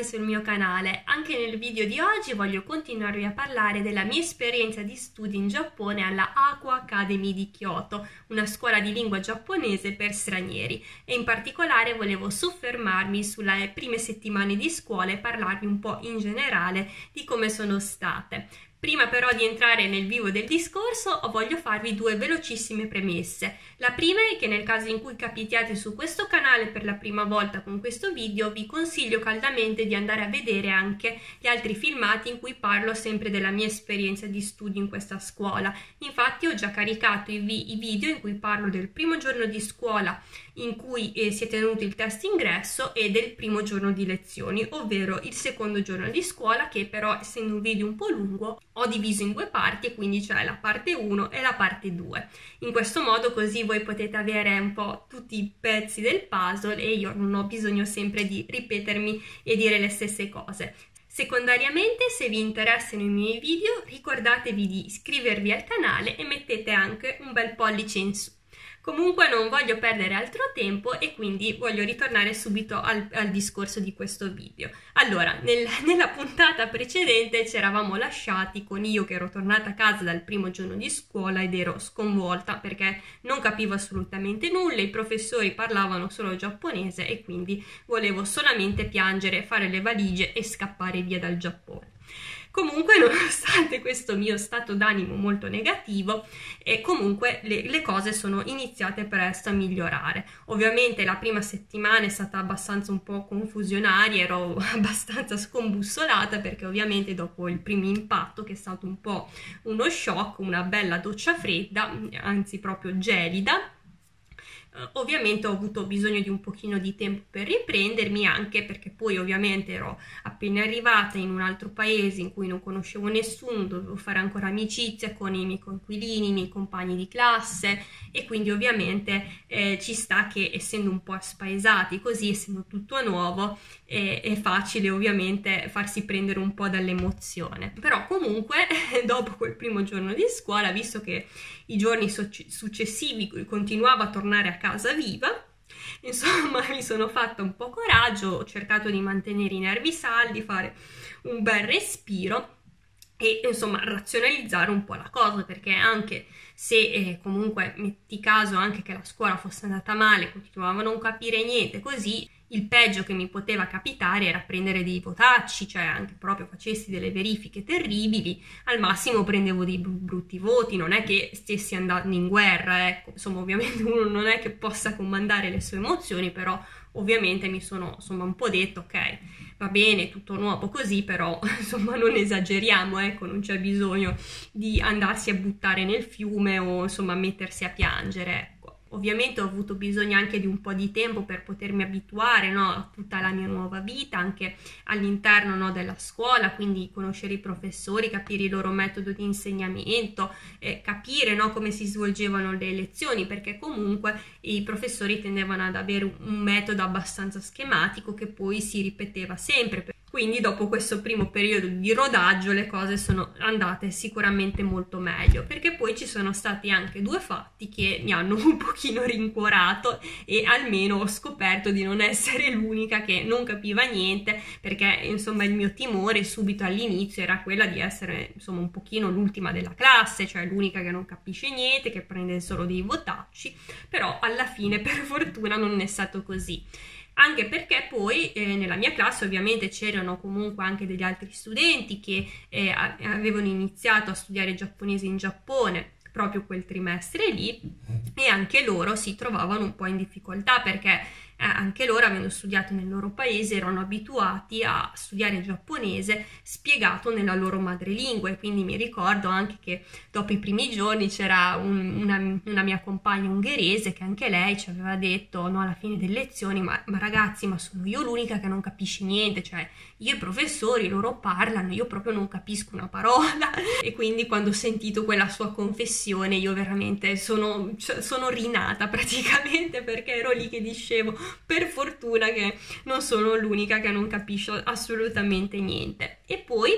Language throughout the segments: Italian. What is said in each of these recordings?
ben ritrovati sul mio canale. Anche nel video di oggi voglio continuare a parlare della mia esperienza di studi in Giappone alla Aqua Academy di Kyoto, una scuola di lingua giapponese per stranieri e in particolare volevo soffermarmi sulle prime settimane di scuola e parlarvi un po' in generale di come sono state. Prima però di entrare nel vivo del discorso voglio farvi due velocissime premesse. La prima è che nel caso in cui capitiate su questo canale per la prima volta con questo video vi consiglio caldamente di andare a vedere anche gli altri filmati in cui parlo sempre della mia esperienza di studio in questa scuola. Infatti ho già caricato i, vi i video in cui parlo del primo giorno di scuola in cui eh, si è tenuto il test ingresso e del primo giorno di lezioni, ovvero il secondo giorno di scuola che però essendo un video un po' lungo ho diviso in due parti quindi c'è la parte 1 e la parte 2. In questo modo così voi potete avere un po' tutti i pezzi del puzzle e io non ho bisogno sempre di ripetermi e dire le stesse cose. Secondariamente, se vi interessano i miei video, ricordatevi di iscrivervi al canale e mettete anche un bel pollice in su. Comunque non voglio perdere altro tempo e quindi voglio ritornare subito al, al discorso di questo video. Allora, nel, nella puntata precedente ci eravamo lasciati con io che ero tornata a casa dal primo giorno di scuola ed ero sconvolta perché non capivo assolutamente nulla, i professori parlavano solo giapponese e quindi volevo solamente piangere, fare le valigie e scappare via dal Giappone. Comunque, nonostante questo mio stato d'animo molto negativo, e comunque le, le, cose sono iniziate presto a migliorare. Ovviamente la prima settimana è stata abbastanza un po' confusionaria, ero abbastanza scombussolata perché ovviamente dopo il primo impatto, che è stato un po' uno shock, una bella doccia fredda, anzi proprio gelida, Uh, ovviamente ho avuto bisogno di un pochino di tempo per riprendermi anche perché poi ovviamente ero appena arrivata in un altro paese in cui non conoscevo nessuno, dovevo fare ancora amicizia con i miei coinquilini, i miei compagni di classe e quindi ovviamente eh, ci sta che essendo un po' spaesati così, essendo tutto nuovo, eh, è facile ovviamente farsi prendere un po' dall'emozione. Però comunque dopo quel primo giorno di scuola, visto che i giorni successivi continuavo a tornare a casa viva. Insomma, mi sono fatta un po' coraggio, ho cercato di mantenere i nervi saldi, fare un bel respiro e insomma razionalizzare un po' la cosa perché anche se eh, comunque metti caso anche che la scuola fosse andata male, continuavo a non capire niente così, il peggio che mi poteva capitare era prendere dei votacci, cioè anche proprio facessi delle verifiche terribili, al massimo prendevo dei brutti voti, non è che stessi andando in guerra, ecco, insomma ovviamente uno non è che possa comandare le sue emozioni, però ovviamente mi sono insomma un po' detto ok, va bene, tutto nuovo così, però insomma non esageriamo, ecco, non c'è bisogno di andarsi a buttare nel fiume o insomma mettersi a piangere, Ovviamente ho avuto bisogno anche di un po' di tempo per potermi abituare no, a tutta la mia nuova vita, anche all'interno no, della scuola, quindi conoscere i professori, capire il loro metodo di insegnamento, eh, capire no, come si svolgevano le lezioni, perché comunque i professori tendevano ad avere un metodo abbastanza schematico che poi si ripeteva sempre. Quindi dopo questo primo periodo di rodaggio le cose sono andate sicuramente molto meglio, perché poi ci sono stati anche due fatti che mi hanno un pochino rincuorato e almeno ho scoperto di non essere l'unica che non capiva niente, perché insomma il mio timore subito all'inizio era quella di essere insomma un pochino l'ultima della classe, cioè l'unica che non capisce niente, che prende solo dei votacci, però alla fine per fortuna non è stato così anche perché poi eh, nella mia classe ovviamente c'erano comunque anche degli altri studenti che eh, avevano iniziato a studiare giapponese in Giappone proprio quel trimestre lì e anche loro si trovavano un po' in difficoltà perché eh, anche loro, avendo studiato nel loro paese, erano abituati a studiare giapponese spiegato nella loro madrelingua. E quindi mi ricordo anche che dopo i primi giorni c'era un, una, una, mia compagna ungherese che anche lei ci aveva detto no, alla fine delle lezioni ma, ma ragazzi ma sono io l'unica che non capisce niente, cioè io i professori loro parlano, io proprio non capisco una parola. E quindi quando ho sentito quella sua confessione io veramente sono, cioè, sono rinata praticamente perché ero lì che dicevo per fortuna che non sono l'unica che non capisce assolutamente niente. E poi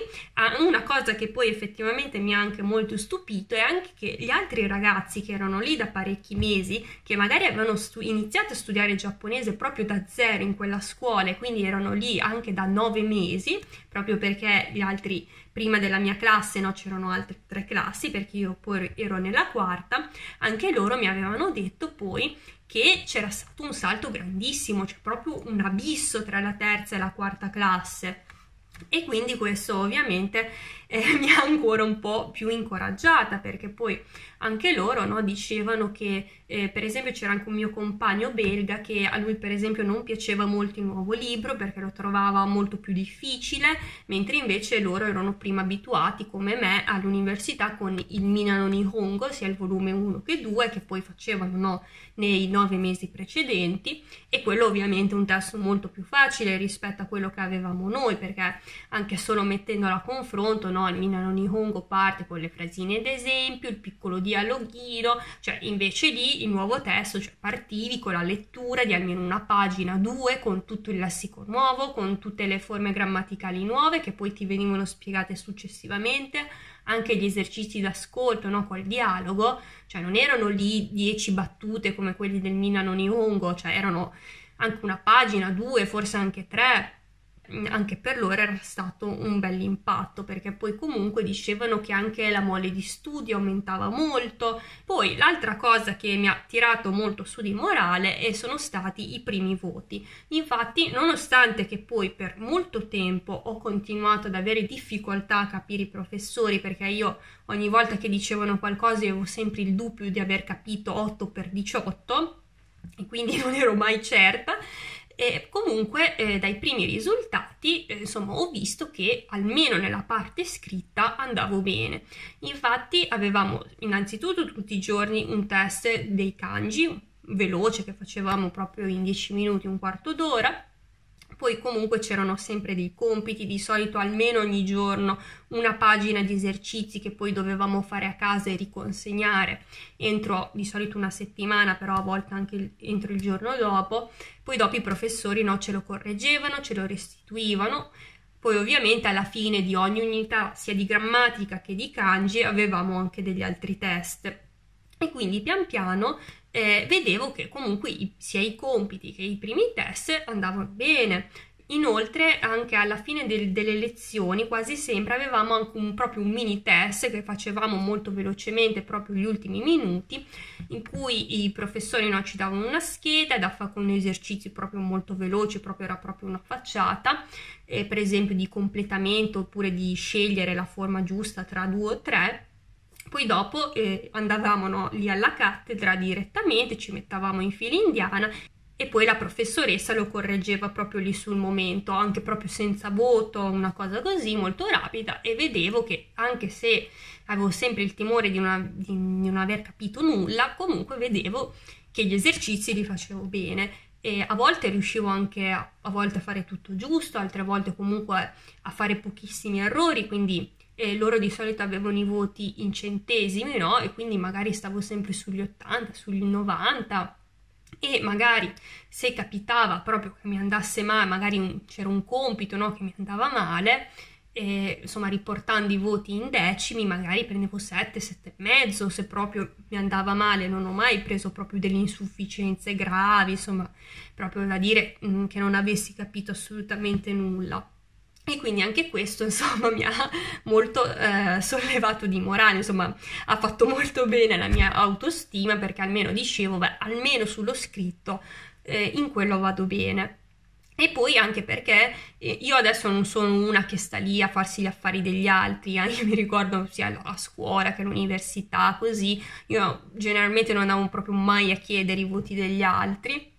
una cosa che poi effettivamente mi ha anche molto stupito è anche che gli altri ragazzi che erano lì da parecchi mesi, che magari avevano stu- iniziato a studiare giapponese proprio da zero in quella scuola e quindi erano lì anche da nove mesi, proprio perché gli altri prima della mia classe no, c'erano altre tre classi perché io poi ero nella quarta, anche loro mi avevano detto poi che c'era stato un salto grandissimo, c'è proprio un abisso tra la terza e la quarta classe. E quindi questo ovviamente eh, mi ha ancora un po' più incoraggiata perché poi anche loro no, dicevano che eh, per esempio c'era anche un mio compagno belga che a lui per esempio non piaceva molto il nuovo libro perché lo trovava molto più difficile mentre invece loro erano prima abituati come me all'università con il Minano Nihongo sia il volume 1 che 2 che poi facevano no, nei nove mesi precedenti e quello ovviamente è un testo molto più facile rispetto a quello che avevamo noi perché anche solo mettendolo a confronto no, il Minano Nihongo parte con le frasine d'esempio il piccolo dialoghino cioè invece lì il nuovo testo cioè partivi con la lettura di almeno una pagina due con tutto il lessico nuovo con tutte le forme grammaticali nuove che poi ti venivano spiegate successivamente anche gli esercizi d'ascolto no, col dialogo, cioè non erano lì dieci battute come quelli del Minano Nihongo, cioè erano anche una pagina, due, forse anche tre, anche per loro era stato un bel impatto perché poi comunque dicevano che anche la mole di studio aumentava molto. Poi l'altra cosa che mi ha tirato molto su di morale e sono stati i primi voti. Infatti, nonostante che poi per molto tempo ho continuato ad avere difficoltà a capire i professori perché io ogni volta che dicevano qualcosa avevo sempre il dubbio di aver capito 8 per 18 e quindi non ero mai certa e comunque eh, dai primi risultati eh, insomma ho visto che almeno nella parte scritta andavo bene. Infatti avevamo innanzitutto tutti i giorni un test dei kanji veloce che facevamo proprio in 10 minuti un quarto d'ora poi comunque c'erano sempre dei compiti, di solito almeno ogni giorno una pagina di esercizi che poi dovevamo fare a casa e riconsegnare entro di solito una settimana, però a volte anche entro il giorno dopo. Poi dopo i professori no, ce lo correggevano, ce lo restituivano. Poi ovviamente alla fine di ogni unità, sia di grammatica che di kanji, avevamo anche degli altri test. E quindi pian piano eh, vedevo che comunque i, sia i compiti che i primi test andavano bene. Inoltre, anche alla fine del, delle lezioni, quasi sempre avevamo anche un, proprio un mini test che facevamo molto velocemente, proprio gli ultimi minuti, in cui i professori no, ci davano una scheda da fare con esercizi proprio molto veloci, proprio era proprio una facciata, eh, per esempio di completamento oppure di scegliere la forma giusta tra due o tre poi dopo eh, andavamo no, lì alla cattedra direttamente, ci mettavamo in fila indiana e poi la professoressa lo correggeva proprio lì sul momento, anche proprio senza voto, una cosa così molto rapida e vedevo che anche se avevo sempre il timore di, una, di, non aver capito nulla, comunque vedevo che gli esercizi li facevo bene. E a volte riuscivo anche a, a volte a fare tutto giusto, altre volte comunque a fare pochissimi errori, quindi e loro di solito avevano i voti in centesimi, no? E quindi magari stavo sempre sugli 80, sugli 90 e magari se capitava proprio che mi andasse male, magari un, c'era un compito no, che mi andava male, e, insomma riportando i voti in decimi magari prendevo 7, 7 e mezzo, se proprio mi andava male non ho mai preso proprio delle insufficienze gravi, insomma proprio da dire mh, mm, che non avessi capito assolutamente nulla. E quindi anche questo, insomma, mi ha molto eh, sollevato di morale, insomma, ha fatto molto bene la mia autostima perché almeno dicevo, beh, almeno sullo scritto eh, in quello vado bene. E poi anche perché eh, io adesso non sono una che sta lì a farsi gli affari degli altri, eh, io mi ricordo sia a scuola che all'università, così, io generalmente non andavo proprio mai a chiedere i voti degli altri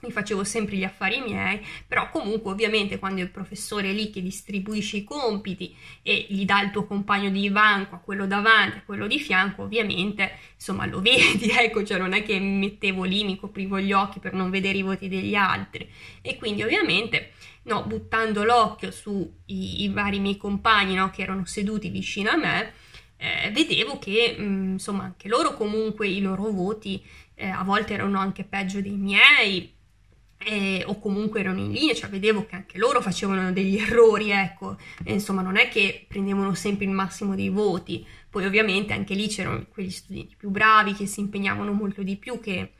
mi facevo sempre gli affari miei, però comunque ovviamente quando il professore è lì che distribuisce i compiti e gli dà il tuo compagno di banco a quello davanti, a quello di fianco, ovviamente insomma lo vedi, ecco, cioè non è che mi mettevo lì, mi coprivo gli occhi per non vedere i voti degli altri. E quindi ovviamente no, buttando l'occhio sui vari miei compagni no, che erano seduti vicino a me, eh, vedevo che mh, mm, insomma anche loro comunque i loro voti eh, a volte erano anche peggio dei miei eh, o comunque erano in linea, cioè vedevo che anche loro facevano degli errori, ecco, e insomma non è che prendevano sempre il massimo dei voti, poi ovviamente anche lì c'erano quegli studenti più bravi che si impegnavano molto di più, che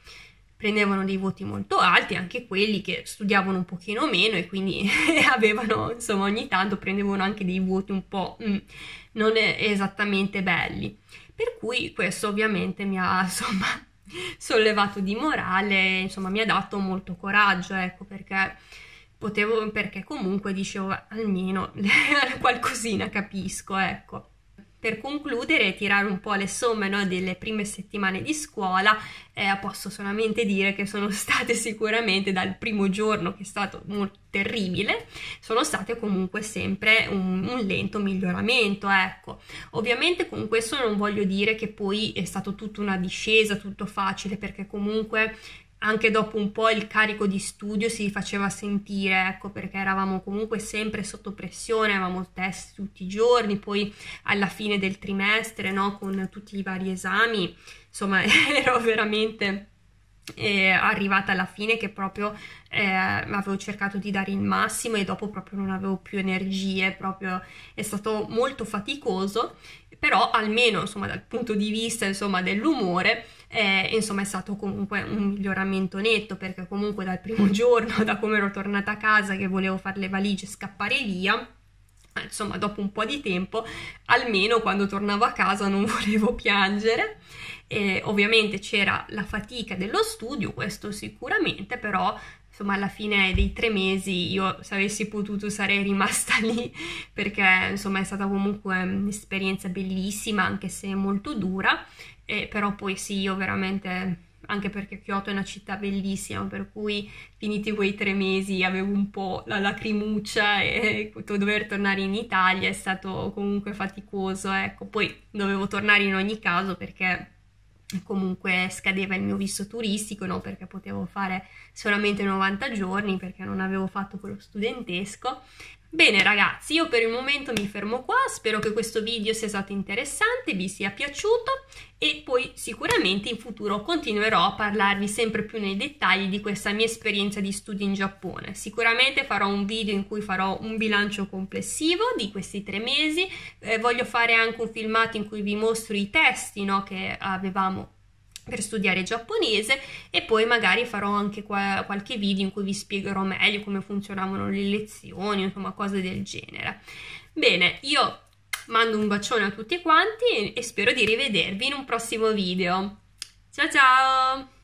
prendevano dei voti molto alti, anche quelli che studiavano un pochino meno e quindi avevano, insomma, ogni tanto prendevano anche dei voti un po' mm, non esattamente belli. Per cui questo ovviamente mi ha, insomma, sollevato di morale, insomma mi ha dato molto coraggio, ecco, perché potevo, perché comunque dicevo almeno qualcosina capisco, ecco. Per concludere e tirare un po' le somme no, delle prime settimane di scuola, eh, posso solamente dire che sono state sicuramente dal primo giorno, che è stato terribile, sono state comunque sempre un, un lento miglioramento, ecco. Ovviamente con questo non voglio dire che poi è stato tutta una discesa, tutto facile, perché comunque anche dopo un po' il carico di studio si faceva sentire, ecco, perché eravamo comunque sempre sotto pressione, avevamo test tutti i giorni, poi alla fine del trimestre, no, con tutti i vari esami, insomma, ero veramente eh, arrivata alla fine che proprio eh, avevo cercato di dare il massimo e dopo proprio non avevo più energie, proprio è stato molto faticoso, però almeno insomma dal punto di vista insomma dell'umore eh, insomma è stato comunque un miglioramento netto perché comunque dal primo giorno, da come ero tornata a casa che volevo fare le valigie e scappare via, eh, insomma dopo un po' di tempo, almeno quando tornavo a casa non volevo piangere. E ovviamente c'era la fatica dello studio, questo sicuramente, però insomma alla fine dei tre mesi io se avessi potuto sarei rimasta lì perché insomma è stata comunque un'esperienza bellissima anche se molto dura. E però poi sì, io veramente, anche perché Kyoto è una città bellissima, per cui finiti quei tre mesi avevo un po' la lacrimuccia e dover tornare in Italia è stato comunque faticoso, ecco, poi dovevo tornare in ogni caso perché comunque scadeva il mio visto turistico, no? perché potevo fare solamente 90 giorni perché non avevo fatto quello studentesco Bene ragazzi, io per il momento mi fermo qua, spero che questo video sia stato interessante, vi sia piaciuto e poi sicuramente in futuro continuerò a parlarvi sempre più nei dettagli di questa mia esperienza di studio in Giappone. Sicuramente farò un video in cui farò un bilancio complessivo di questi tre mesi, eh, voglio fare anche un filmato in cui vi mostro i testi no, che avevamo per studiare giapponese e poi magari farò anche qua, qualche video in cui vi spiegherò meglio come funzionavano le lezioni, insomma cose del genere. Bene, io mando un bacione a tutti quanti e spero di rivedervi in un prossimo video. Ciao ciao!